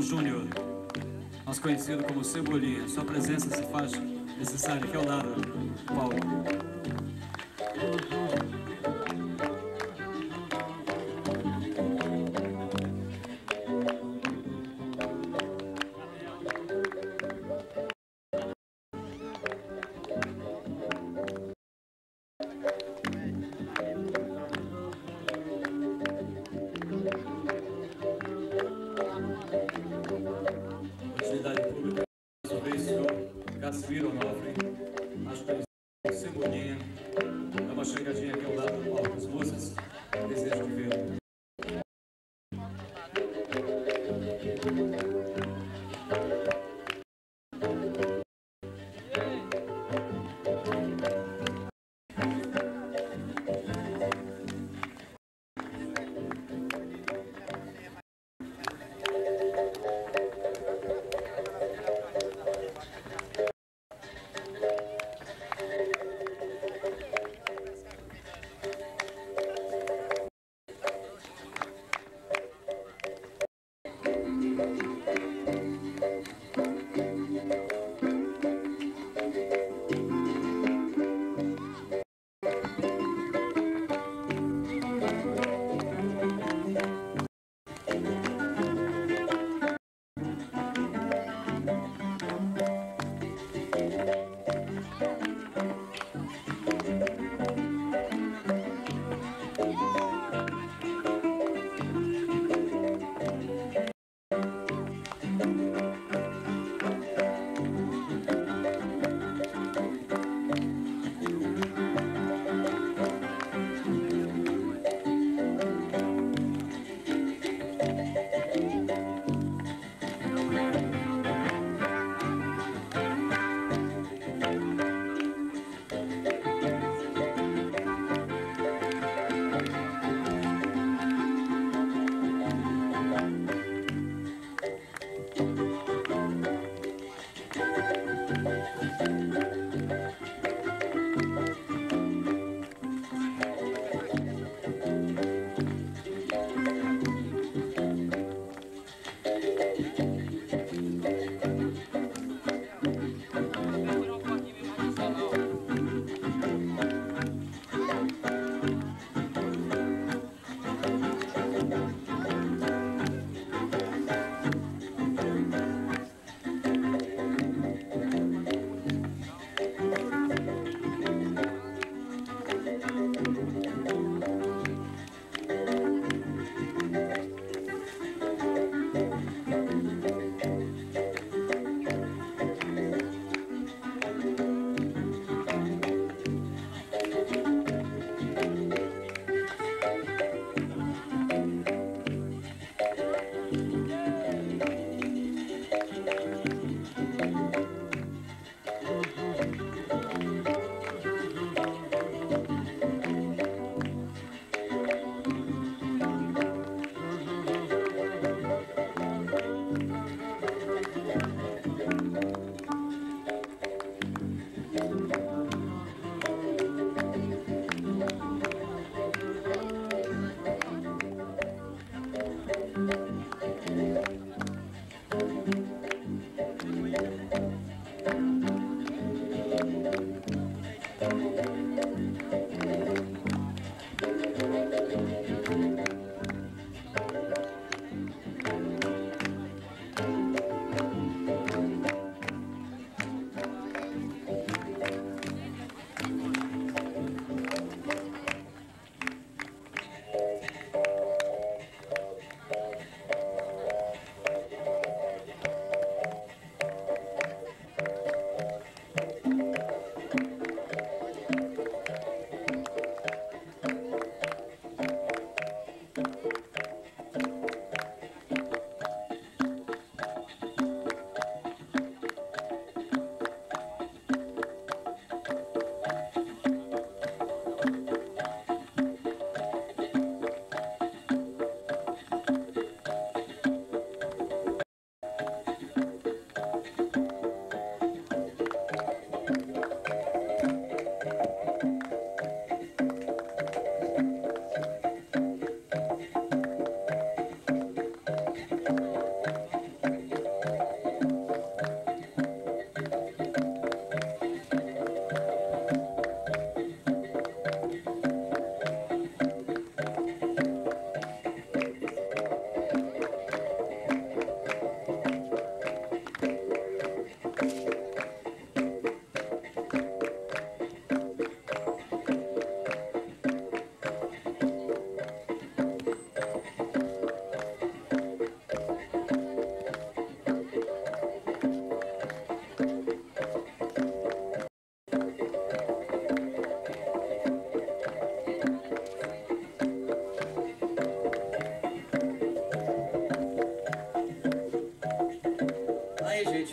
Júnior. Mais conhecido como Cebolinha. Sua presença se faz necessária aqui ao lado do palco. We don't know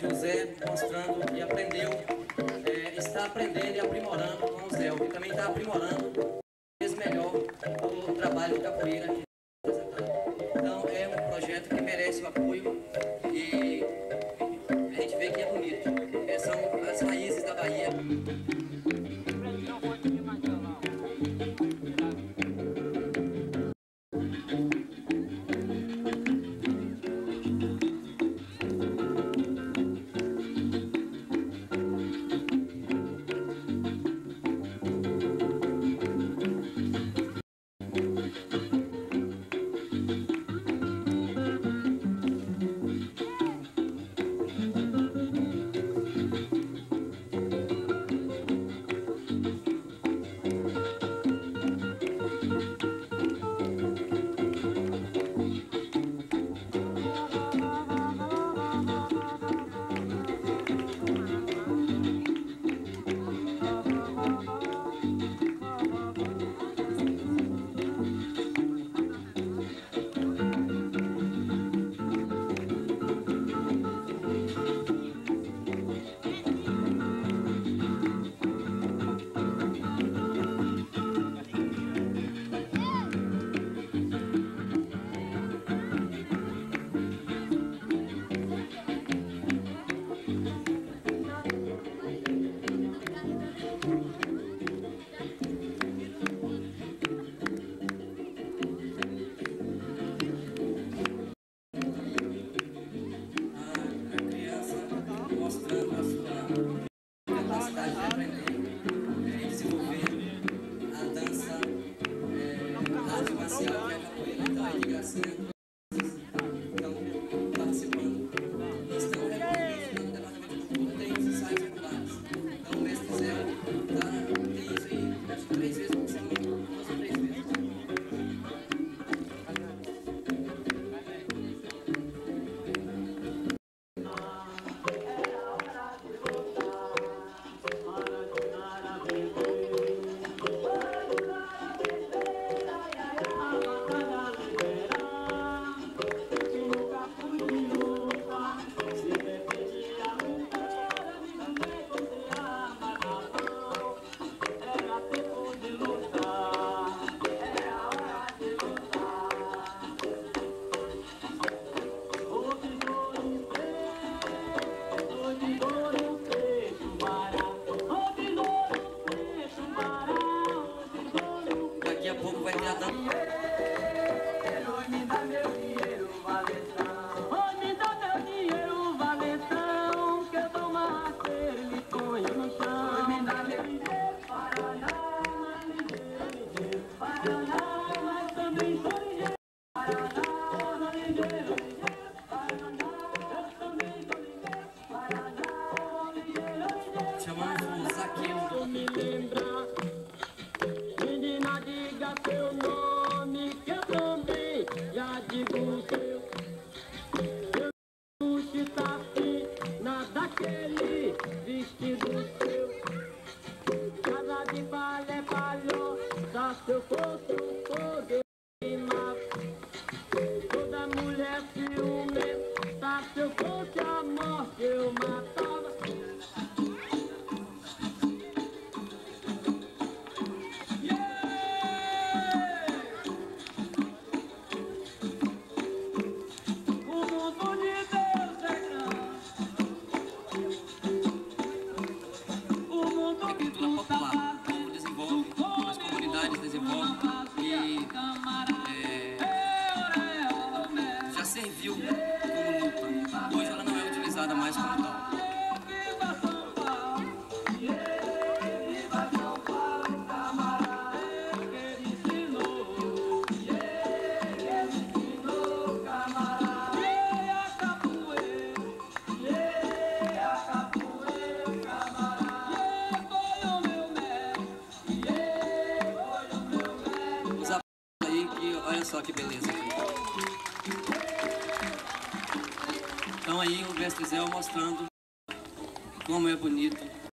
José mostrando e aprendeu, é, está aprendendo e aprimorando com o Zé, e também está aprimorando, fez melhor o trabalho da poeira é valor, só se eu fizer mostrando como é bonito.